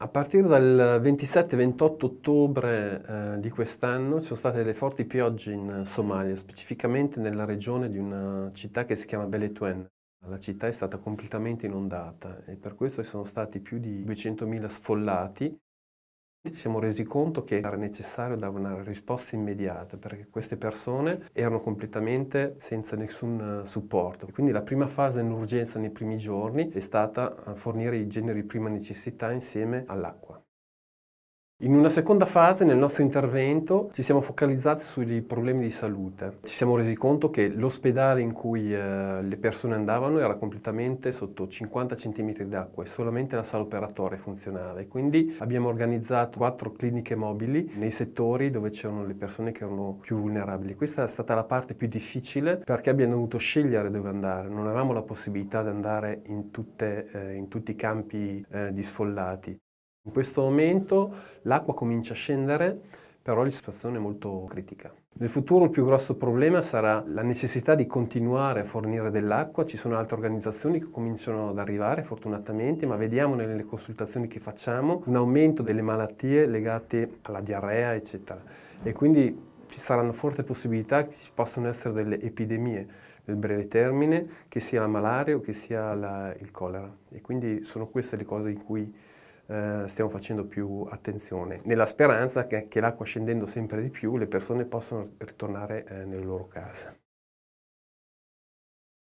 A partire dal 27-28 ottobre eh, di quest'anno ci sono state delle forti piogge in Somalia, specificamente nella regione di una città che si chiama Beletuen. La città è stata completamente inondata e per questo ci sono stati più di 200.000 sfollati ci siamo resi conto che era necessario dare una risposta immediata perché queste persone erano completamente senza nessun supporto. Quindi la prima fase dell'urgenza nei primi giorni è stata fornire i generi di prima necessità insieme all'acqua. In una seconda fase nel nostro intervento ci siamo focalizzati sui problemi di salute. Ci siamo resi conto che l'ospedale in cui eh, le persone andavano era completamente sotto 50 cm d'acqua e solamente la sala operatoria funzionava. E quindi abbiamo organizzato quattro cliniche mobili nei settori dove c'erano le persone che erano più vulnerabili. Questa è stata la parte più difficile perché abbiamo dovuto scegliere dove andare. Non avevamo la possibilità di andare in, tutte, eh, in tutti i campi eh, di sfollati. In questo momento l'acqua comincia a scendere, però la situazione è molto critica. Nel futuro il più grosso problema sarà la necessità di continuare a fornire dell'acqua, ci sono altre organizzazioni che cominciano ad arrivare fortunatamente, ma vediamo nelle consultazioni che facciamo un aumento delle malattie legate alla diarrea, eccetera. E quindi ci saranno forti possibilità che ci possano essere delle epidemie nel breve termine, che sia la malaria o che sia la, il colera. E quindi sono queste le cose in cui eh, stiamo facendo più attenzione, nella speranza che, che l'acqua scendendo sempre di più le persone possano ritornare eh, nelle loro case.